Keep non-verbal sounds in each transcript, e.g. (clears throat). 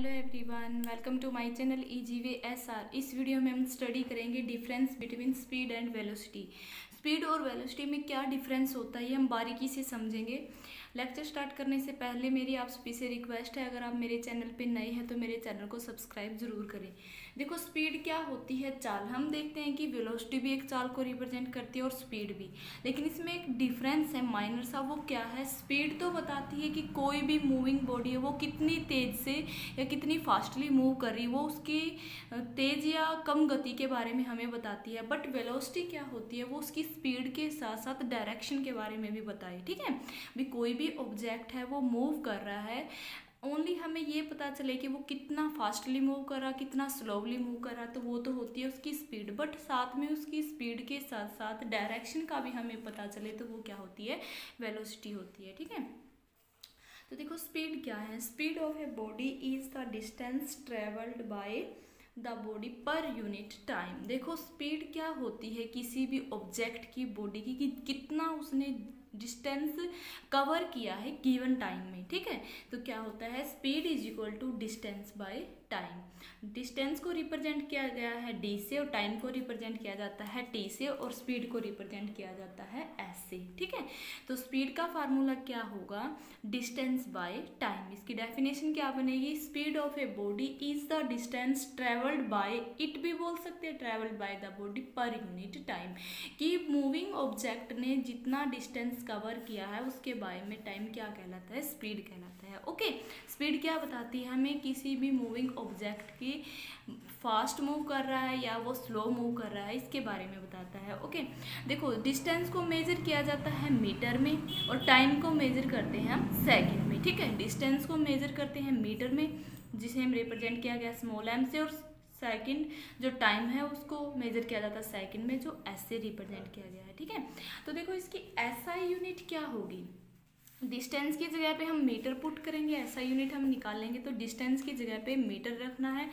Hello everyone, welcome to my channel E G V S R इस video में हम study करेंगे difference between speed and velocity speed और velocity में क्या डिफरेंस होता है, ये हम बारीकी से समझेंगे। लेक्चर स्टार्ट करने से पहले मेरी आप सभी से रिक्वेस्ट है, अगर आप मेरे चैनल पे नए हैं तो मेरे चैनल को सब्सक्राइब ज़रूर करें। देखो स्पीड क्या होती है चाल? हम देखते हैं कि वेलोसिटी भी एक चाल को रिप्रेजेंट करती है और स्पीड भी। लेकिन इसमें एक डिफरेंस है माइनर सा, वो क्या है? स्पीड तो बताती है कि कोई भी मूविंग बॉडी है, वो कितनी तेज से या कितनी फास्टली मूव कर रही वो उसकी तेज या कम गति के बारे में हमें बताती है। बट वेलोसिटी क्या होती है? वो उसकी स्पीड के साथ साथ डायरेक्शन के बारे में भी बताए ठीक है? भी कोई भी ऑब्जेक्ट है, वो मूव कर रहा है ओनली हमें ये पता चले कि वो कितना फास्टली मूव कर रहा, कितना स्लोवली मूव कर रहा तो वो तो होती है उसकी स्पीड बट साथ में उसकी स्पीड के साथ साथ डायरेक्शन का भी हमें पता चले तो वो क्या होती है? वेलोसिटी होती है, ठीक है? तो देखो स्पीड क्या है? Speed of a body is the distance travelled by the body per unit time देखो स्पीड क्या होती है किसी भी ऑब्जेक्ट की बॉडी की, कि कितना उसने डिस्टेंस कवर किया है गिवन टाइम में, ठीक है? तो क्या होता है, speed is equal to distance by time. Distance को रिप्रेजेंट किया गया है डी से और टाइम को रिप्रेजेंट किया जाता है टी से और स्पीड को रिप्रेजेंट किया जाता है एस से, ठीक है? तो स्पीड का फार्मूला क्या होगा? Distance by time. इसकी डेफिनेशन क्या बनेगी? Speed of a body is the distance travelled by, it भी बोल सकते हैं, travelled by the body per unit time. कि मूविंग ऑब्जेक्ट ने जितना डिस्टेंस कवर किया है, उसके बारे में टाइम क्या कहलाता है स्पीड कहलाता है ओके स्पीड क्या बताती है हमें? किसी भी मूविंग ऑब्जेक्ट की फास्ट मूव कर रहा है या वो स्लो मूव कर रहा है, इसके बारे में बताता है ओके देखो डिस्टेंस को मेजर किया जाता है मीटर में और टाइम को मेजर करते हैं हम सेकेंड में, ठीक है? डिस्टेंस को मेजर करते हैं मीटर में, जिसे हम रिप्रेजेंट किया गया स्मॉल एम से और सेकंड जो टाइम है उसको मेजर किया जाता है सेकंड में जो एस से रिप्रेजेंट किया गया है, ठीक है? तो देखो इसकी एसआई यूनिट क्या होगी? डिस्टेंस की जगह पे हम मीटर पुट करेंगे, ऐसा यूनिट हम निकाल लेंगे तो डिस्टेंस की जगह पे मीटर रखना है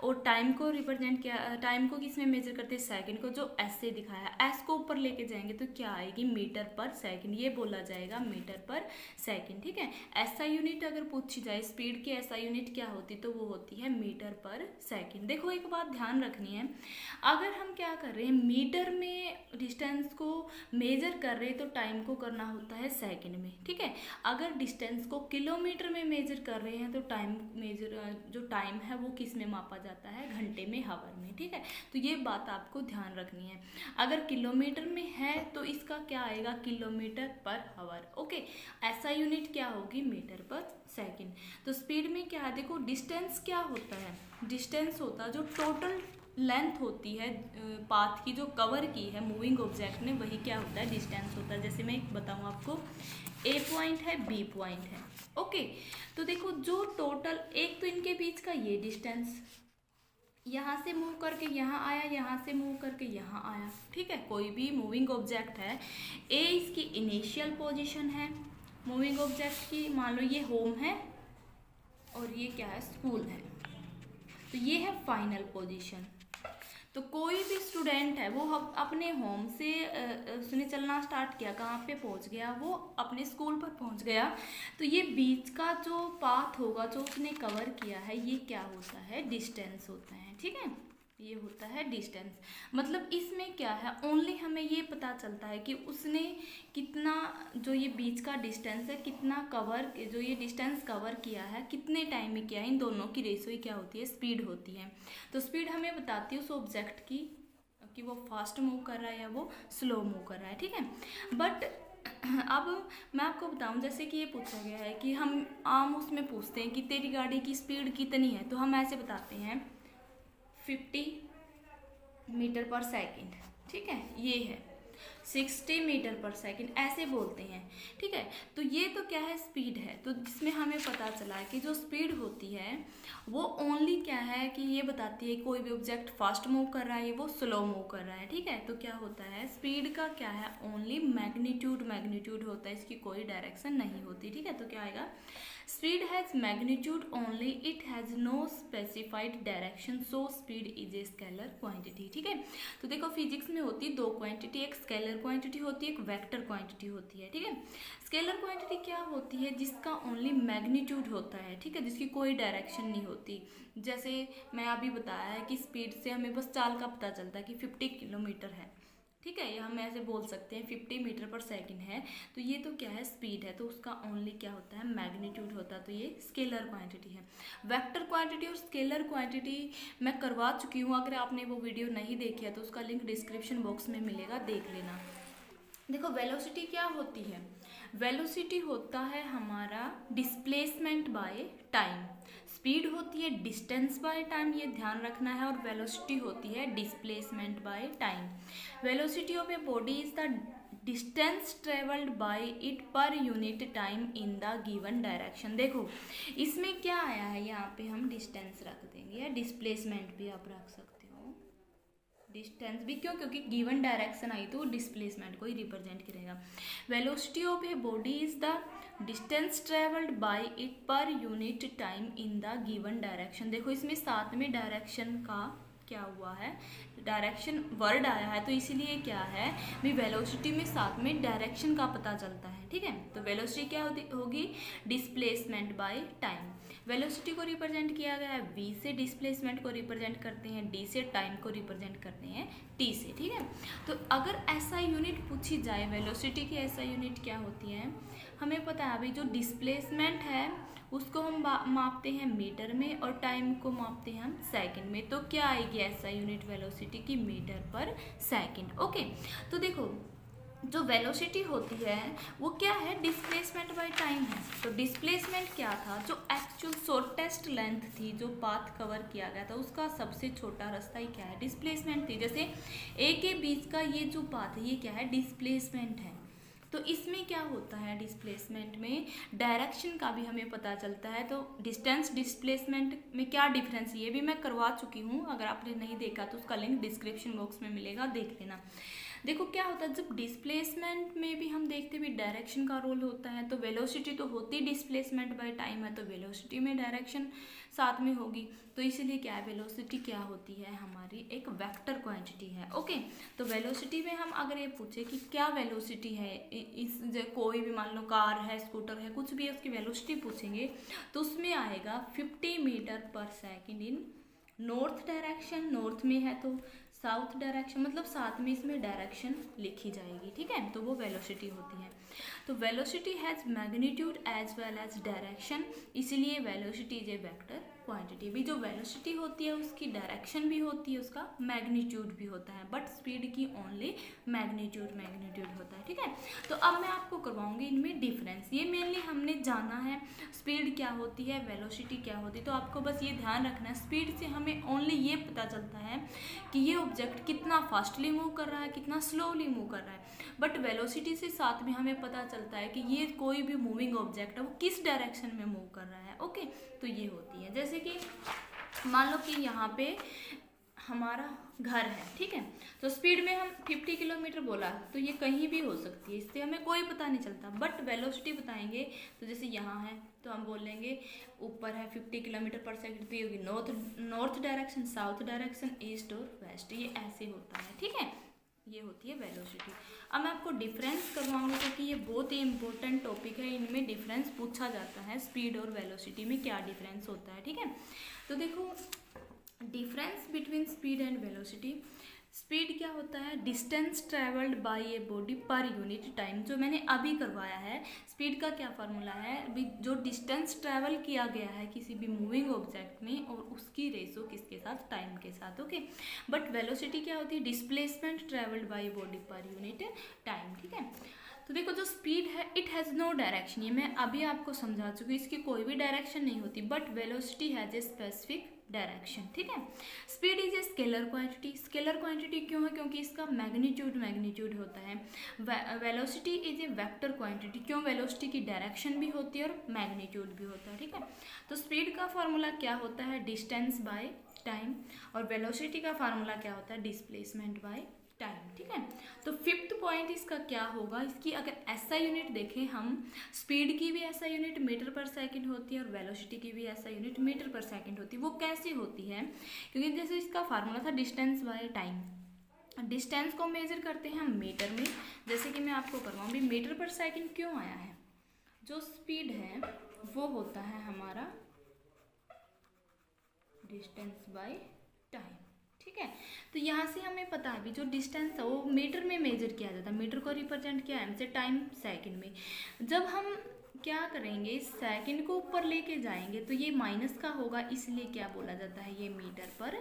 और टाइम को रिप्रेजेंट किया, टाइम को किसमें मेजर करते हैं? सेकंड को, जो एस से दिखाया एस को ऊपर लेके जाएँगे तो क्या आएगी? मीटर पर सेकंड, ये बोला जाएगा मीटर पर सेकंड, ठीक है? ऐसा यूनिट अगर पूछी जाए, स्पीड की ऐसा यूनिट क्या होती तो वो होती है मीटर पर सेकेंड। देखो, एक बात ध्यान रखनी है, अगर हम क्या कर रहे हैं, मीटर में डिस्टेंस को मेजर कर रहे तो टाइम को करना होता है सेकेंड में, ठीक है? अगर डिस्टेंस को किलोमीटर में मेजर कर रहे हैं तो टाइम मेजर जो टाइम है, वो किसमें मापा जाता है? घंटे में हावर में, ठीक है? तो ये बात आपको ध्यान रखनी है। अगर किलोमीटर में है तो इसका क्या आएगा? किलोमीटर पर हावर ओके ऐसा यूनिट क्या होगी? मीटर पर सेकेंड तो स्पीड में क्या है? देखो डिस्टेंस क्या होता है? डिस्टेंस होता है जो टोटल लेंथ होती है पाथ की जो कवर की है मूविंग ऑब्जेक्ट ने वही क्या होता है डिस्टेंस होता है। जैसे मैं बताऊँ आपको ए पॉइंट है बी पॉइंट है। ओके तो देखो, जो टोटल एक तो इनके बीच का ये डिस्टेंस यहाँ से मूव करके यहाँ आया, यहाँ से मूव करके यहाँ आया। ठीक है, कोई भी मूविंग ऑब्जेक्ट है ए इसकी इनिशियल पोजीशन है मूविंग ऑब्जेक्ट की, मान लो ये होम है, और ये क्या है स्कूल है। तो ये है फाइनल पोजीशन तो कोई भी स्टूडेंट है, वो अपने होम से उसने चलना स्टार्ट किया, कहाँ पे पहुँच गया, वो अपने स्कूल पर पहुँच गया। तो ये बीच का जो पाथ होगा, जो उसने कवर किया है, ये क्या होता है? डिस्टेंस होता है, ठीक है? ये होता है डिस्टेंस मतलब इसमें क्या है? ओनली हमें ये पता चलता है कि उसने कितना जो ये बीच का डिस्टेंस है, कितना कवर जो ये डिस्टेंस कवर किया है, कितने टाइम में किया है, इन दोनों की रेसोई क्या होती है? स्पीड होती है. तो स्पीड हमें बताती है उस ऑब्जेक्ट की कि वो फास्ट मूव कर रहा है या वो स्लो मूव कर रहा है, ठीक है? बट (clears throat) अब मैं आपको बताऊँ, जैसे कि ये पूछा गया है कि हम आम उसमें पूछते हैं कि तेरी गाड़ी की स्पीड कितनी है तो हम ऐसे बताते हैं फिफ्टी मीटर पर सेकंड, ठीक है? ये है। सिक्सटी मीटर पर सेकंड, ऐसे बोलते हैं, ठीक है? तो ये तो क्या है? स्पीड है। तो जिसमें हमें पता चला कि जो स्पीड होती है, वो ओनली क्या है कि ये बताती है कोई भी ऑब्जेक्ट फास्ट मूव कर रहा है, वो स्लो मूव कर रहा है, ठीक है? तो क्या होता है? स्पीड का क्या है? ओनली मैग्नीट्यूड मैग्नीट्यूड होता है, इसकी कोई डायरेक्शन नहीं होती, ठीक है? तो क्या आएगा? Speed has magnitude only it has no specified direction so speed is a scalar quantity ठीक है? तो देखो फिजिक्स में होती है दो क्वांटिटी एक स्केलर क्वांटिटी होती है एक वेक्टर क्वांटिटी होती है, ठीक है? स्केलर क्वांटिटी क्या होती है? जिसका ओनली मैग्नीट्यूड होता है, ठीक है? जिसकी कोई डायरेक्शन नहीं होती। जैसे मैं अभी बताया है कि स्पीड से हमें बस चाल का पता चलता है कि फिफ्टी किलोमीटर है। ठीक है ये हम ऐसे बोल सकते हैं फिफ्टी मीटर पर सेकंड है। तो ये तो क्या है? स्पीड है तो उसका ओनली क्या होता है? मैग्नीट्यूड होता है तो ये स्केलर क्वांटिटी है। वेक्टर क्वांटिटी और स्केलर क्वांटिटी मैं करवा चुकी हूँ, अगर आपने वो वीडियो नहीं देखी है तो उसका लिंक डिस्क्रिप्शन बॉक्स में मिलेगा, देख लेना। देखो वेलोसिटी क्या होती है? वेलोसिटी होता है हमारा डिस्प्लेसमेंट बाय टाइम स्पीड होती है, डिस्टेंस बाय टाइम ये ध्यान रखना है और वेलोसिटी होती है, displacement by time. Velocity of a body is the distance travelled by it per unit time in the given direction देखो, इसमें क्या आया है? यहाँ पे हम डिस्टेंस रख देंगे, या डिस्प्लेसमेंट भी आप रख सकते हो। डिस्टेंस भी क्यों? क्योंकि गिवन डायरेक्शन आई तो डिस्प्लेसमेंट को ही रिप्रेजेंट करेगा। Velocity of a body is the distance travelled by it per unit time in the given direction देखो, इसमें सातवें डायरेक्शन का क्या हुआ है? डायरेक्शन वर्ड आया है तो इसीलिए क्या है? भी वेलोसिटी में साथ में डायरेक्शन का पता चलता है, ठीक है? तो वेलोसिटी क्या होगी? डिस्प्लेसमेंट बाय टाइम वेलोसिटी को रिप्रेजेंट किया गया है वी से डिस्प्लेसमेंट को रिप्रेजेंट करते हैं डी से टाइम को रिप्रेजेंट करते हैं टी से, ठीक है? तो अगर ऐसा यूनिट पूछी जाए वेलोसिटी की ऐसा यूनिट क्या होती है? हमें पता है, अभी जो डिस्प्लेसमेंट है, उसको हम मापते हैं मीटर में और टाइम को मापते हैं हम सेकंड में। तो क्या आएगी ऐसा यूनिट वेलोसिटी की मीटर पर सेकंड ओके तो देखो जो वेलोसिटी होती है, वो क्या है? डिस्प्लेसमेंट बाय टाइम है। तो डिस्प्लेसमेंट क्या था? जो एक्चुअल शॉर्टेस्ट लेंथ थी, जो पाथ कवर किया गया था, उसका सबसे छोटा रास्ता ही क्या है? डिस्प्लेसमेंट थी। जैसे ए के बीच का ये जो पाथ है, ये क्या है? डिस्प्लेसमेंट है। तो इसमें क्या होता है डिस्प्लेसमेंट में? डायरेक्शन का भी हमें पता चलता है। तो डिस्टेंस डिस्प्लेसमेंट में क्या डिफरेंस ये भी मैं करवा चुकी हूँ। अगर आपने नहीं देखा तो उसका लिंक डिस्क्रिप्शन बॉक्स में मिलेगा। देख लेना। देखो, क्या होता है, जब डिस्प्लेसमेंट में भी हम देखते भी डायरेक्शन का रोल होता है तो वेलोसिटी तो होती डिस्प्लेसमेंट बाय टाइम है तो वेलोसिटी में डायरेक्शन साथ में होगी। तो इसीलिए क्या है वेलोसिटी क्या होती है, हमारी एक वेक्टर क्वांटिटी है ओके तो वेलोसिटी में हम अगर ये पूछे कि क्या वेलोसिटी है इस कोई भी मान लो कार है स्कूटर है, कुछ भी है, उसकी वेलोसिटी पूछेंगे तो उसमें आएगा fifty metre per second in north direction north में है तो साउथ डायरेक्शन मतलब साथ में इसमें डायरेक्शन लिखी जाएगी, ठीक है? तो वो वेलोसिटी होती है। तो velocity has magnitude as well as direction इसीलिए velocity is a vector quantity भी जो वेलोसिटी होती है, उसकी डायरेक्शन भी होती है, उसका मैग्नीट्यूड भी होता है बट स्पीड की ओनली मैग्नीट्यूड मैग्नीट्यूड होता है, ठीक है? तो अब मैं आपको करवाऊँगी इनमें डिफरेंस ये मेनली हमने जाना है स्पीड क्या होती है वेलोसिटी क्या होती है तो आपको बस ये ध्यान रखना है स्पीड से हमें ओनली ये पता चलता है कि ये ऑब्जेक्ट कितना फास्टली मूव कर रहा है, कितना स्लोली मूव कर रहा है. बट वेलोसिटी से साथ में हमें पता चलता है कि ये कोई भी मूविंग ऑब्जेक्ट है, वो किस डायरेक्शन में मूव कर रहा है. ओके तो ये होती है। जैसे कि मान लो कि यहाँ पे हमारा घर है, ठीक है? तो स्पीड में हम 50 किलोमीटर बोला तो ये कहीं भी हो सकती है। इससे हमें कोई पता नहीं चलता, बट वेलोसिटी बताएँगे तो जैसे यहाँ है तो हम बोलेंगे ऊपर है 50 किलोमीटर पर सेकंड तो ये होगी north north direction south direction east और वेस्ट ये ऐसे होता है, ठीक है? ये होती है वेलोसिटी अब मैं आपको डिफरेंस करवाऊँगी क्योंकि ये बहुत ही इंपॉर्टेंट टॉपिक है। इनमें डिफरेंस पूछा जाता है स्पीड और वेलोसिटी में क्या डिफरेंस होता है, ठीक है? तो देखो difference between speed and velocity speed क्या होता है? Distance travelled by a body per unit time जो मैंने अभी करवाया है। स्पीड का क्या फार्मूला है? अभी जो डिस्टेंस ट्रेवल किया गया है किसी भी मूविंग ऑब्जेक्ट में और उसकी रेसो किसके साथ? टाइम के साथ ओके बट वेलोसिटी क्या होती है? Displacement travelled by body per unit time ठीक है? तो देखो, जो स्पीड है इट हैज़ नो डायरेक्शन ये मैं अभी आपको समझा चुकी इसकी कोई भी डायरेक्शन नहीं होती। But velocity has a specific direction ठीक है? Speed is a scalar quantity scalar quantity क्यों है? क्योंकि इसका मैग्नीट्यूड मैग्नीट्यूड होता है। Velocity is a vector quantity क्यों वेलोसिटी की डायरेक्शन भी होती है और मैग्नीट्यूड भी होता है, ठीक है? तो स्पीड का फॉर्मूला क्या होता है? डिस्टेंस बाय टाइम और वेलोसिटी का फार्मूला क्या होता है? डिस्प्लेसमेंट बाय टाइम ठीक है? तो फिफ्थ पॉइंट इसका क्या होगा? इसकी अगर ऐसा यूनिट देखें हम स्पीड की भी ऐसा यूनिट मीटर पर सेकंड होती है और वेलोसिटी की भी ऐसा यूनिट मीटर पर सेकंड होती है। वो कैसे होती है? क्योंकि जैसे इसका फार्मूला था डिस्टेंस बाय टाइम डिस्टेंस को मेजर करते हैं हम मीटर में। जैसे कि मैं आपको करवाऊँ भी मीटर पर सेकंड क्यों आया है? जो स्पीड है, वो होता है हमारा डिस्टेंस बाय टाइम ठीक है? तो यहाँ से हमें पता है भी जो डिस्टेंस है, वो मीटर में मेजर किया जाता है। मीटर को रिप्रेजेंट किया है से टाइम सेकंड में। जब हम क्या करेंगे सेकंड को ऊपर लेके जाएँगे तो ये माइनस का होगा, इसलिए क्या बोला जाता है, ये मीटर पर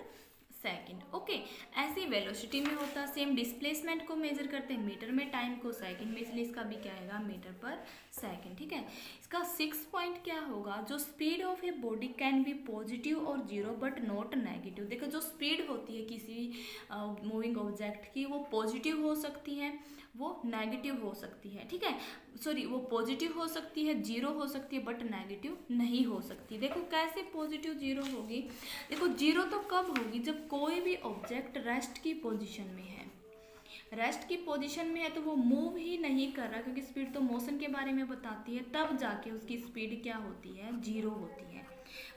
सेकंड ओके ऐसी वेलोसिटी में होता सेम डिस्प्लेसमेंट को मेजर करते हैं। मीटर में टाइम को सेकेंड में इसलिए इसका भी क्या आएगा? मीटर पर सेकेंड ठीक है? इसका सिक्स पॉइंट क्या होगा? जो speed of a body can be positive और ज़ीरो बट नॉट नेगेटिव देखो जो स्पीड होती है किसी मूविंग uh, ऑब्जेक्ट की वो पॉजिटिव हो सकती है। वो नेगेटिव हो सकती है, ठीक है? सॉरी वो पॉजिटिव हो सकती है ज़ीरो हो सकती है बट नेगेटिव नहीं हो सकती। देखो कैसे पॉजिटिव ज़ीरो होगी? देखो ज़ीरो तो कब होगी? जब कोई भी ऑब्जेक्ट रेस्ट की पोजिशन में है। रेस्ट की पोजीशन में है तो वो मूव ही नहीं कर रहा, क्योंकि स्पीड तो मोशन के बारे में बताती है, तब जाके उसकी स्पीड क्या होती है? ज़ीरो होती है।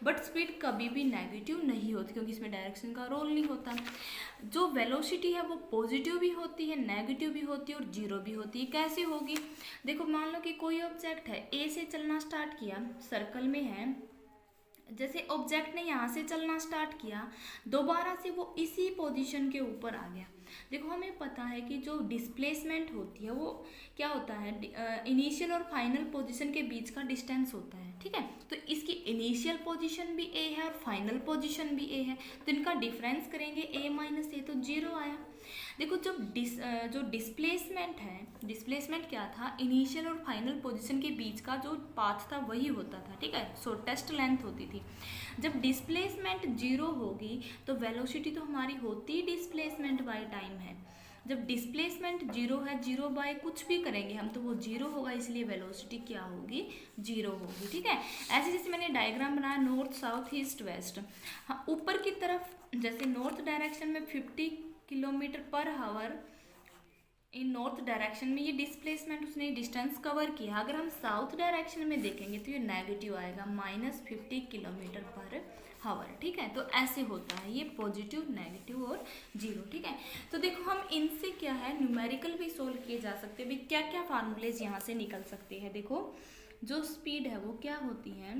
बट स्पीड कभी भी नेगेटिव नहीं होती, क्योंकि इसमें डायरेक्शन का रोल नहीं होता। जो वेलोसिटी है, वो पॉजिटिव भी होती है नेगेटिव भी होती है और ज़ीरो भी होती है। कैसे होगी? देखो, मान लो कि कोई ऑब्जेक्ट है ए से चलना स्टार्ट किया सर्कल में है। जैसे ऑब्जेक्ट ने यहाँ से चलना स्टार्ट किया, दोबारा से वो इसी पोजीशन के ऊपर आ गया। देखो, हमें पता है कि जो डिस्प्लेसमेंट होती है, वो क्या होता है? इनिशियल और फाइनल पोजीशन के बीच का डिस्टेंस होता है, ठीक है? तो इसकी इनिशियल पोजीशन भी ए है और फाइनल पोजीशन भी ए है। तो इनका डिफरेंस करेंगे ए माइनस ए तो ज़ीरो आया। देखो, जब डिस जो डिस्प्लेसमेंट है डिस्प्लेसमेंट क्या था? इनिशियल और फाइनल पोजीशन के बीच का जो पाथ था, वही होता था, ठीक है? सो टेस्ट लेंथ होती थी। जब डिस्प्लेसमेंट ज़ीरो होगी तो वेलोसिटी तो हमारी होती डिस्प्लेसमेंट बाय टाइम है। जब डिस्प्लेसमेंट ज़ीरो है ज़ीरो बाय कुछ भी करेंगे हम तो वो ज़ीरो होगा, इसलिए वेलोसिटी क्या होगी? ज़ीरो होगी, ठीक है? ऐसे जैसे मैंने डायग्राम बनाया नॉर्थ साउथ ईस्ट वेस्ट ऊपर की तरफ़, जैसे नॉर्थ डायरेक्शन में fifty kilometre per hour in north direction में ये डिस्प्लेसमेंट उसने डिस्टेंस कवर किया। अगर हम साउथ डायरेक्शन में देखेंगे तो ये नेगेटिव आएगा minus fifty kilometre per hour ठीक है? तो ऐसे होता है, ये पॉजिटिव नेगेटिव और ज़ीरो ठीक है? तो देखो हम इनसे क्या है न्यूमेरिकल भी सोल्व किए जा सकते हैं। क्या क्या फार्मूलेज यहाँ से निकल सकते हैं, देखो? जो स्पीड है वो क्या होती है?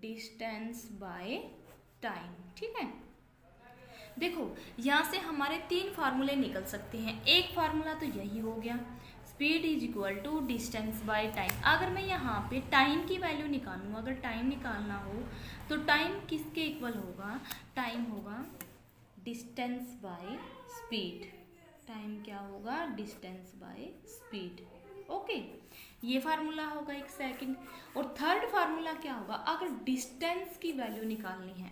डिस्टेंस बाय टाइम ठीक है? देखो, यहाँ से हमारे तीन फार्मूले निकल सकते हैं। एक फार्मूला तो यही हो गया। Speed is equal to distance by time. अगर मैं यहाँ पे टाइम की वैल्यू निकालूँ अगर टाइम निकालना हो तो टाइम किसके इक्वल होगा? टाइम होगा डिस्टेंस बाय स्पीड। टाइम क्या होगा? Distance by speed. ओके, ये फार्मूला होगा एक सेकंड। और थर्ड फार्मूला क्या होगा? अगर डिस्टेंस की वैल्यू निकालनी है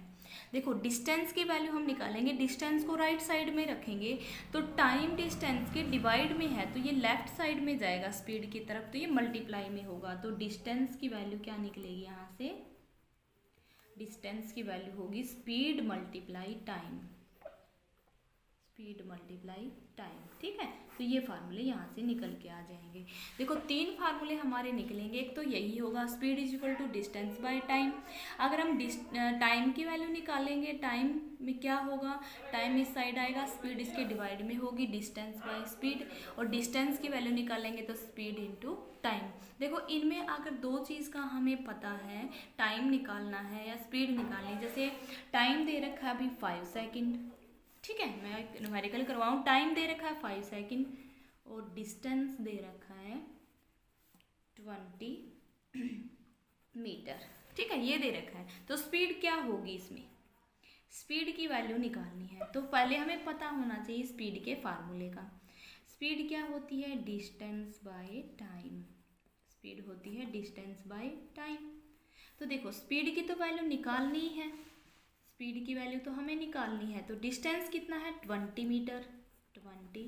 देखो डिस्टेंस की वैल्यू हम निकालेंगे डिस्टेंस को राइट right साइड में रखेंगे तो टाइम डिस्टेंस के डिवाइड में है तो ये लेफ़्ट साइड में जाएगा स्पीड की तरफ़ तो ये मल्टीप्लाई में होगा। तो डिस्टेंस की वैल्यू क्या निकलेगी यहाँ से? डिस्टेंस की वैल्यू होगी speed multiply time speed multiply time ठीक है? तो ये फार्मूले यहाँ से निकल के आ जाएँगे। देखो, तीन फार्मूले हमारे निकलेंगे। एक तो यही होगा speed is equal to distance by time अगर हम टाइम की वैल्यू निकालेंगे टाइम में क्या होगा? टाइम इस साइड आएगा स्पीड इसके डिवाइड में होगी डिस्टेंस बाय स्पीड और डिस्टेंस की वैल्यू निकालेंगे तो स्पीड इंटू टाइम देखो, इनमें अगर दो चीज़ का हमें पता है टाइम निकालना है या स्पीड निकालनी जैसे टाइम दे रखा है अभी फाइव सेकेंड ठीक है, मैं न्यूमेरिकल करवाऊँ। टाइम दे रखा है फाइव सेकेंड और डिस्टेंस दे रखा है ट्वेंटी मीटर ठीक है, ये दे रखा है। तो स्पीड क्या होगी इसमें? स्पीड की वैल्यू निकालनी है। तो पहले हमें पता होना चाहिए स्पीड के फार्मूले का। स्पीड क्या होती है? डिस्टेंस बाय टाइम स्पीड होती है डिस्टेंस बाय टाइम तो देखो स्पीड की तो वैल्यू निकालनी ही है। स्पीड की वैल्यू तो हमें निकालनी है तो डिस्टेंस कितना है? ट्वेंटी मीटर ट्वेंटी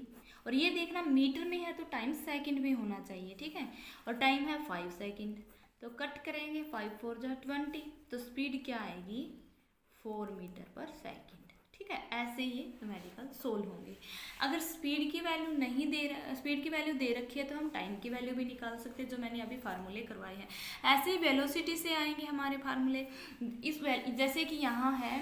और ये देखना मीटर में है तो टाइम सेकंड में होना चाहिए, ठीक है? और टाइम है फाइव सेकंड तो कट करेंगे फाइव फोर जो ट्वेंटी तो स्पीड क्या आएगी? फोर मीटर पर सेकंड ठीक है, ऐसे ये न्यूमेरिकल सोल्व होंगे। अगर स्पीड की वैल्यू नहीं दे रहा स्पीड की वैल्यू दे रखी है तो हम टाइम की वैल्यू भी निकाल सकते हैं, जो मैंने अभी फार्मूले करवाए हैं। ऐसे ही वेलोसिटी से आएँगे हमारे फार्मूले इस जैसे कि यहाँ है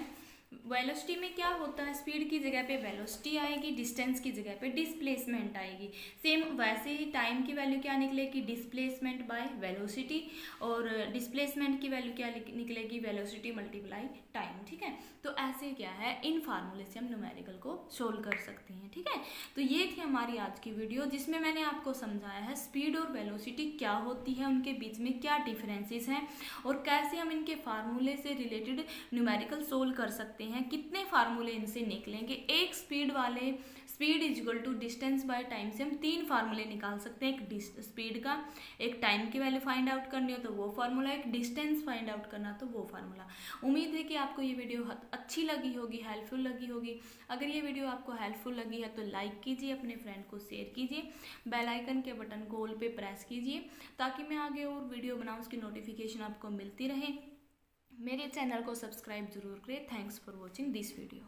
वेलोसिटी में क्या होता है? स्पीड की जगह पे वेलोसिटी आएगी, डिस्टेंस की जगह पे डिस्प्लेसमेंट आएगी। सेम वैसे ही टाइम की वैल्यू क्या निकलेगी? डिस्प्लेसमेंट बाय वेलोसिटी और डिस्प्लेसमेंट की वैल्यू क्या निकलेगी? वेलोसिटी मल्टीप्लाई टाइम, ठीक है? तो ऐसे क्या है? इन फार्मूले से हम न्यूमेरिकल को सोल्व कर सकते हैं, ठीक है? तो ये थी हमारी आज की वीडियो जिसमें मैंने आपको समझाया है स्पीड और वेलोसिटी क्या होती है, उनके बीच में क्या डिफरेंसेस हैं और कैसे हम इनके फार्मूले से रिलेटेड न्यूमेरिकल सोल्व कर सकते हैं कितने फार्मूले इनसे निकलेंगे? एक स्पीड वाले speed is equal to distance by time से हम तीन फार्मूले निकाल सकते हैं, एक स्पीड का, एक टाइम की वैल्यू फाइंड आउट करनी हो तो वो फार्मूला एक डिस्टेंस फाइंड आउट करना तो वो फार्मूला उम्मीद है कि आपको ये वीडियो अच्छी लगी होगी हेल्पफुल लगी होगी. अगर ये वीडियो आपको हेल्पफुल लगी है तो लाइक कीजिए, अपने फ्रेंड को शेयर कीजिए बेल आइकन के बटन गोल पे प्रेस कीजिए, ताकि मैं आगे और वीडियो बनाऊँ उसकी नोटिफिकेशन आपको मिलती रहे. मेरे चैनल को सब्सक्राइब ज़रूर करें। Thanks for watching this video